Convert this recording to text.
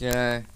今